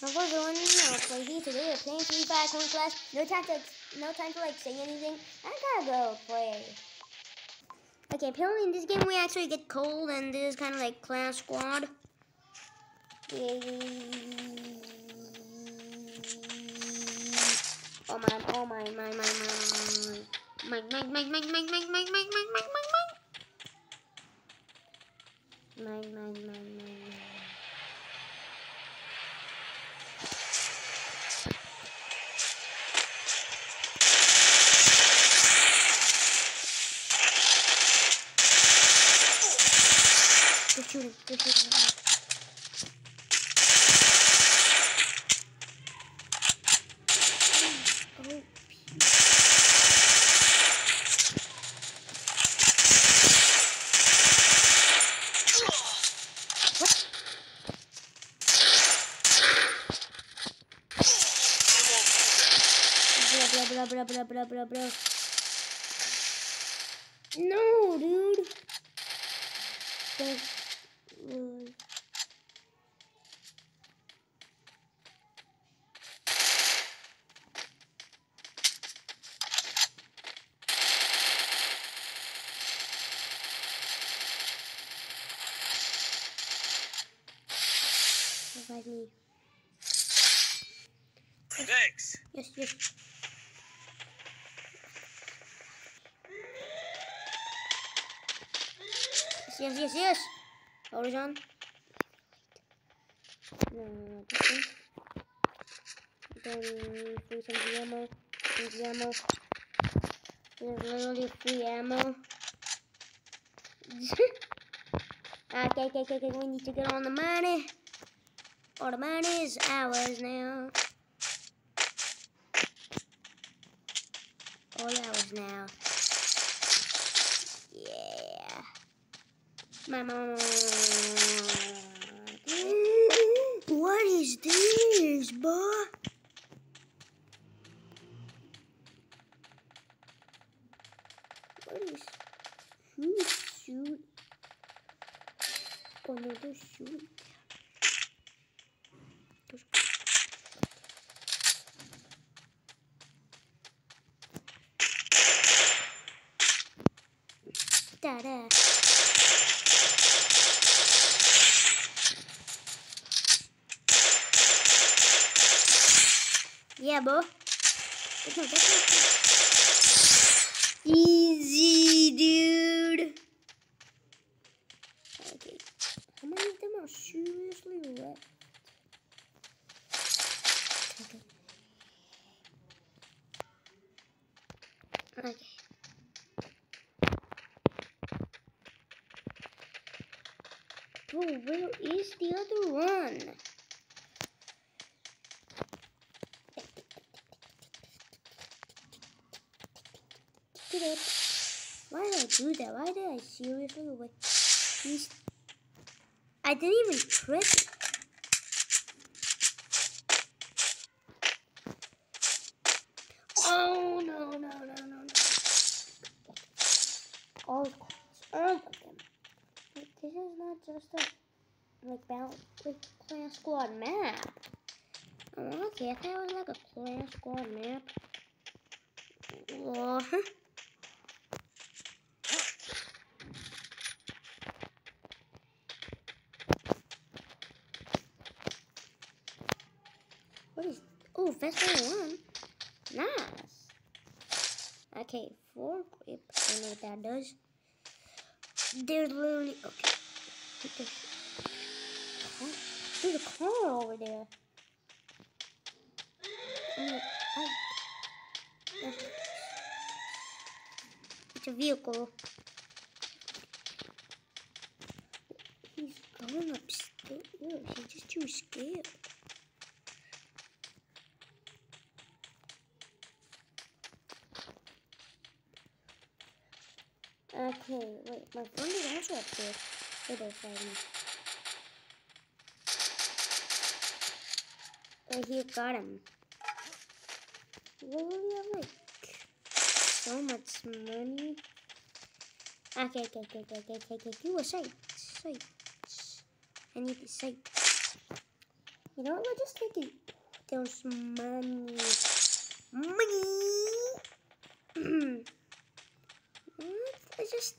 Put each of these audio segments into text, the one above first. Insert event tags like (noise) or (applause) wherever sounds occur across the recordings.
Before going, I'll play here today. We're playing Free Fire Coin Clash. No time to, no time to like say anything. I gotta go play. Okay, apparently in this game we actually get cold, and this is kind of like Clash Squad. Oh my, oh my, my, my, my. Mike, Mike, Mike, Mike, Mike, Mike, Mike, Mike, Mike, Mike, Mike, Mike. Mike, Mike, Mike, Mike. They're shooting. They're shooting at me. bro, bro, bro, bro, bro. No, dude. There's Revive me. Thanks. Yes, yes. Yes, yes, yes, Hold. No. Then free some free ammo. Free ammo. There's literally free ammo. (laughs) Ah, okay, okay, okay, okay, we need to get on the money. All the money is ours now. All ours now. Yeah. Mama. What is this, boy? What is who's shoot? Oh no, they're. Da-da. Yeah, bro. That's not- that's not- Easy, dude. Okay. How many of them are seriously left? Okay. Okay. Bro, where is the other one? It? Why did I do that? Why did I seriously wait? These... I didn't even press it. Oh no no no no no! All course, all this is not just a like battle like Clash Squad map. Oh, okay, I thought it was like a Clash Squad map. Oh. What is oh festival one? Nice. Okay, four grip. I don't know what that does. There's literally okay. There's, a car over there. That's- it's a vehicle. He's going upstairs. He's just too scared. Okay, wait, my friend is also upstairs. Wait, they're fighting. Right here, got him. Literally, have like so much money. Okay, okay, okay, okay, okay, okay, okay. Do a sight, sight. I need the sight. You know what? We'll just take it. There's money. Money. It's just...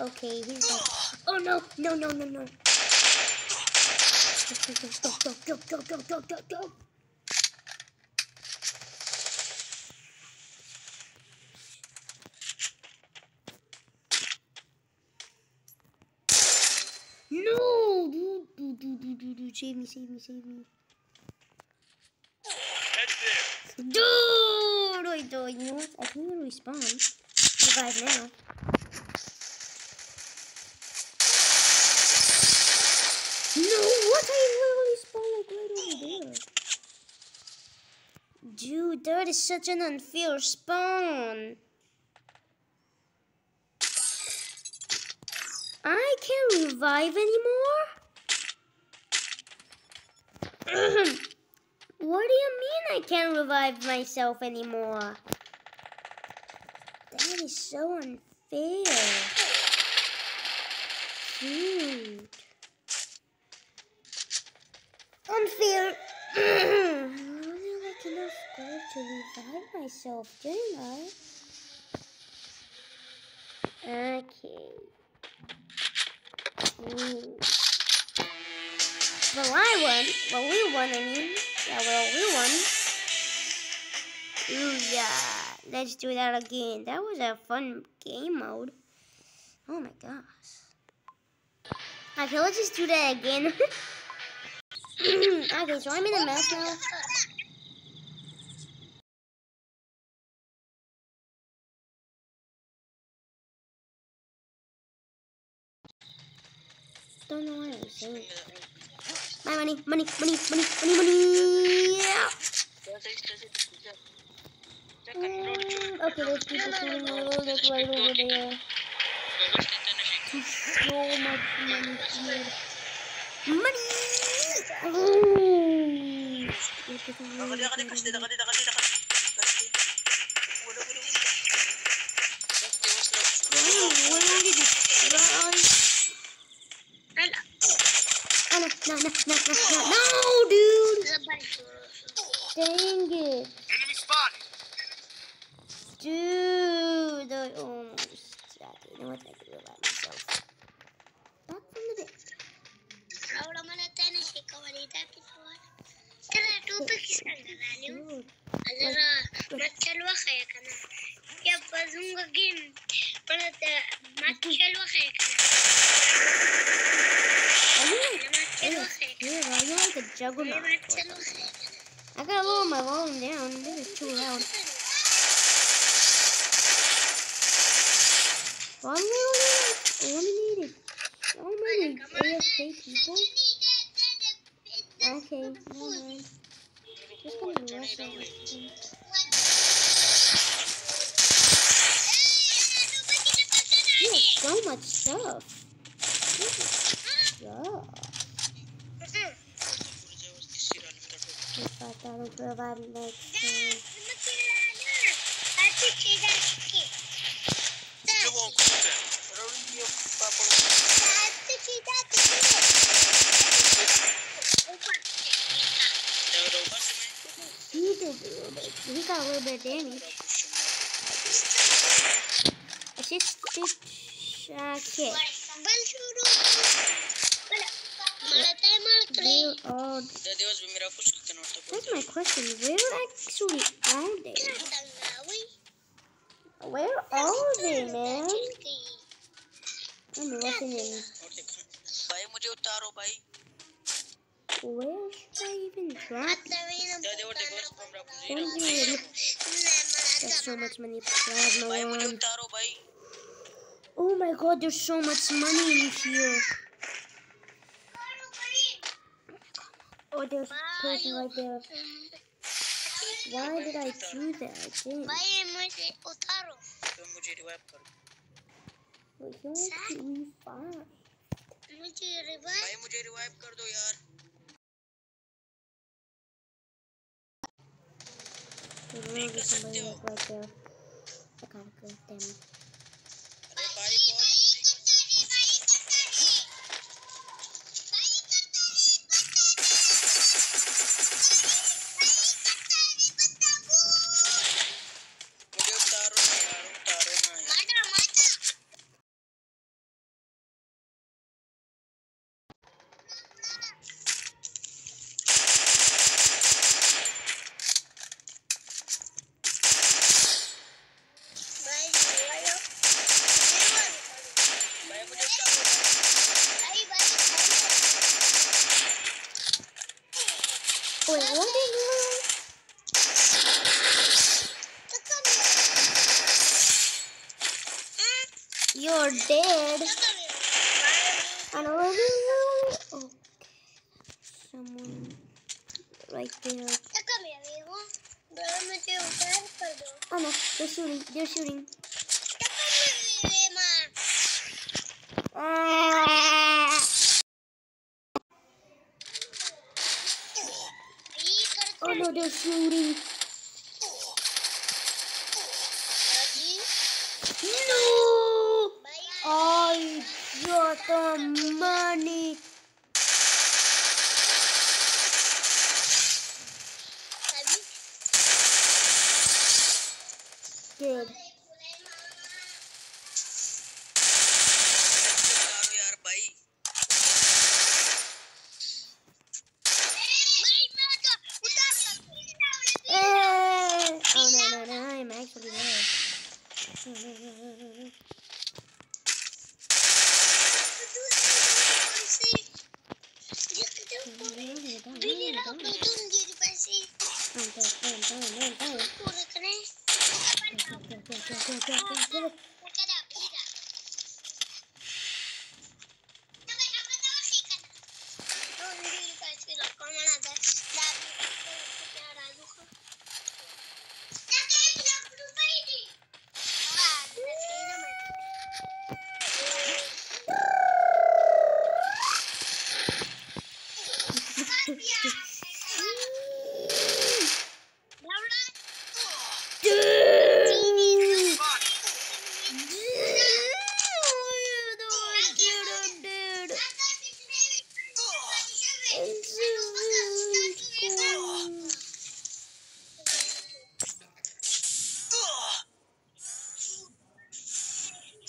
Okay, he's back. (gasps) Oh, no. No, no, no, no. Go, go, go, go, go, go, go, go. No! Dude, dude, dude, dude, dude. Save me, save me, save me. Dude! Wait, dude, you know what? I think we'll respawn. Revive now. No, what? I literally spawned like right over there. Dude, that is such an unfair spawn. I can't revive anymore? (clears throat) what do you mean I can't revive myself anymore? That is so unfair. Dude. Unfair. (clears throat) I only like enough gold to revive myself, didn't I? Okay. Ooh. Well, I won. Well, we won, I mean. Yeah, well, we won. Ooh, yeah. Let's do that again. That was a fun game mode. Oh my gosh. Okay, let's just do that again. (laughs) okay, so I'm in a mess now. Don't know what I'm saying. Money, money, money, money, money, money. Yeah. Okay, let's do this one. We'll look right over there. So much money here. Money! Ooh. No, dude! Dang it. Enemy spotted. Dude, I almost got it. Do myself? Back from the bit. Yeah, I you're like a juggernaut. I gotta lower my volume down. This is too loud. Well, I'm really eliminated so many AFK people. Okay. Just gonna so much stuff. Yeah. Daw ba siya, man? He did a little bit. He got a little bit of damage. Assisted uh, kick. Where are Dati was bumira ko sa kanota ko. That's my question. Where actually are they? Where are they, man? I'm looking in. Okay. भाई मुझे उतारो भाई Where should I even drop? दादी और देखो हमरा को Don't zero you look- That's so much money. Plasma भाई मुझे one. उतारो भाई Oh my god, there's so much money in here. there's a person right there. Why did I do that? I didn't. Wait, you have to revive. मुझे revive कर दो यार I. Wait, what did you You're dead. I know where you Oh. Someone right there. Oh no, they're shooting. They're shooting. Oh no, they're shooting. No! I got the money. Beni atladın geri ben seni. Tamam tamam tamam.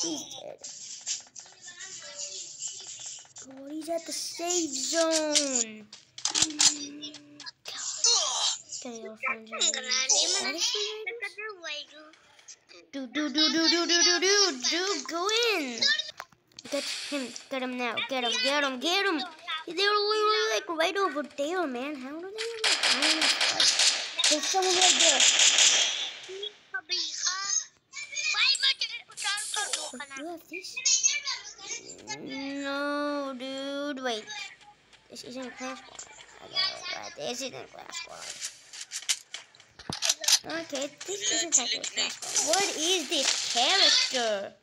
God, he's at the safe zone. Get your friends in there. Do do do do do do do do do go in. Get him, get him now, get him, get him, get him. They're literally like right over there, man. How do they like? There's someone right there. You have this? No, dude. Wait. This isn't class it right. This isn't Clash Squad. Okay, this isn't technically class. What is this character?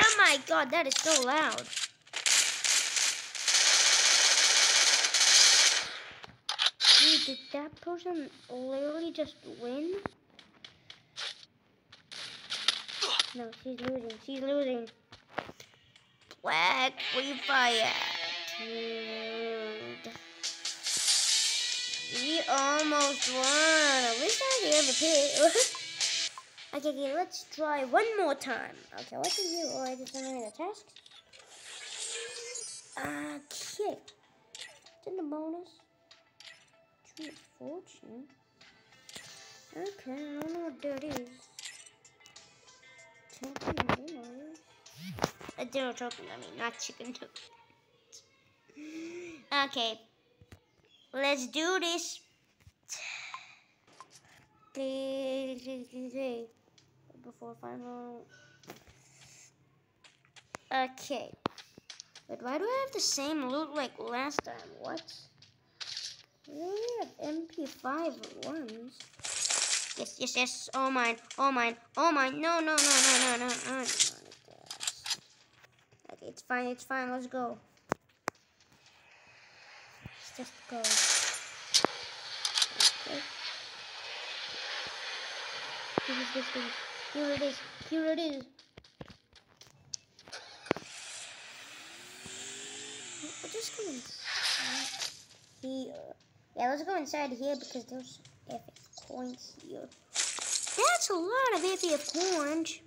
Oh my god, that is so loud. Dude, did that person literally just win? No, she's losing. She's losing. Black we Fire. Dude. We almost won. At least I gave a pit. (laughs) okay, okay, let's try one more time. Okay, what did you it something in the task? Okay. In the bonus. True fortune. Okay, I don't know what that is. Chicken dinners. A dinner token, I mean, not chicken token. Okay. Let's do this. Before final. Okay. But why do I have the same loot like last time? What? We only have MP5 ones. Yes, yes, yes. Oh mine. Oh mine. Oh mine. No, no, no, no, no, no. Oh, Want this. Okay, it's fine. It's fine. Let's go. Let's just go. Okay. This is this thing. Here it is. Here it is. I'll just go inside here. Yeah, let's go inside here because there's epic here. That's a lot of APF orange.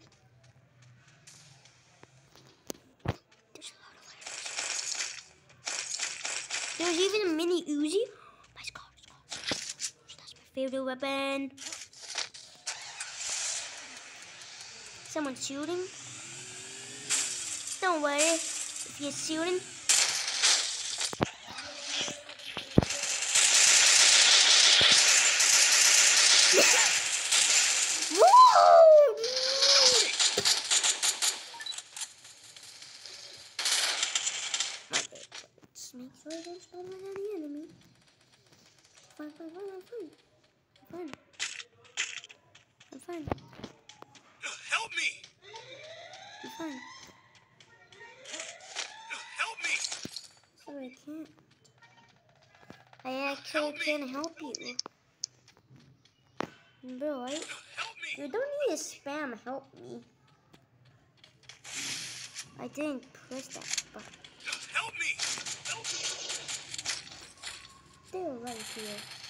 There's a lot of layers. There's even a mini Uzi. Oh, scar, scar. That's my favorite weapon. Someone's shooting. Don't worry if you're shooting. Let's make sure I don't spawn with any enemy. Fine, fine, fine, I'm fine. I'm fine. I'm fine. Help me! I'm fine. Help me! Sorry, I can't. I actually can help you. Bro, I, you don't need to spam help me. I didn't press that button. Help me! They're right